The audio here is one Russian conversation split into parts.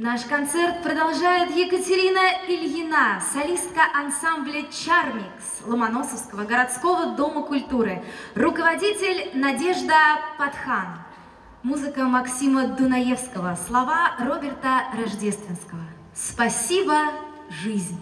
Наш концерт продолжает Екатерина Ильина, солистка ансамбля «Чармикс» Ломоносовского городского дома культуры, руководитель Надежда Патхан, музыка Максима Дунаевского, слова Роберта Рождественского. Спасибо, жизнь!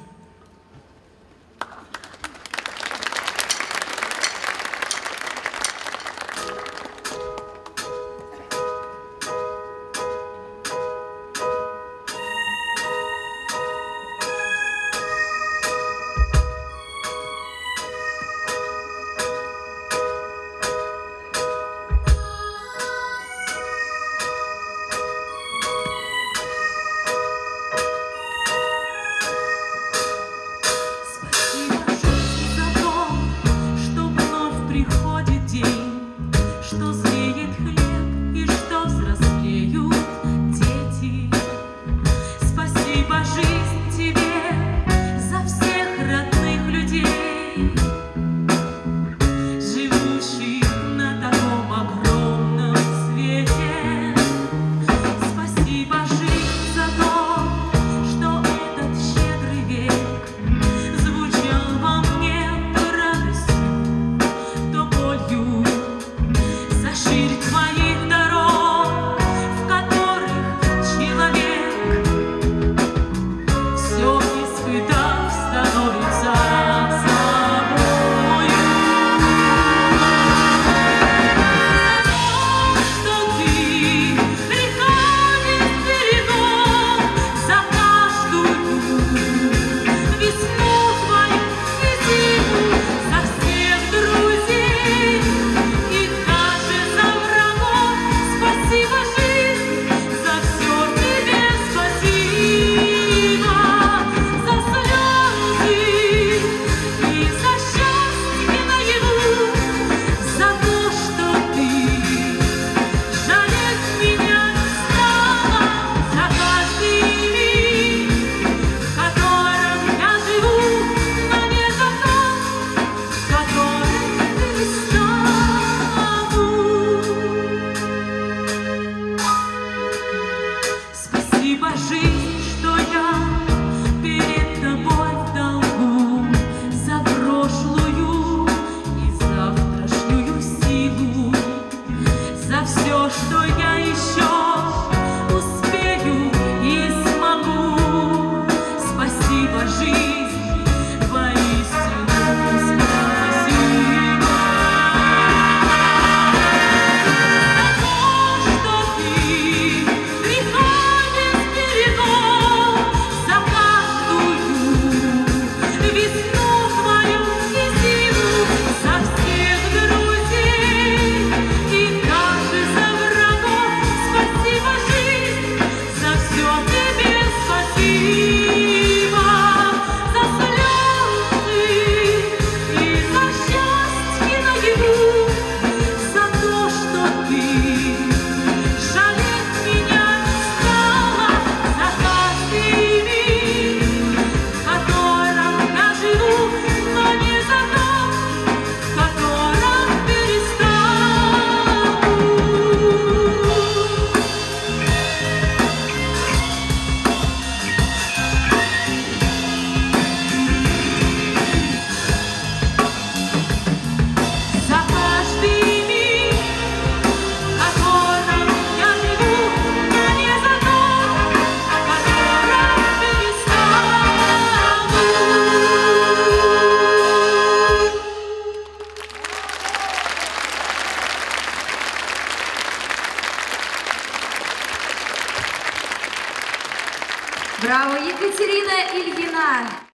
Браво, Екатерина Ильина!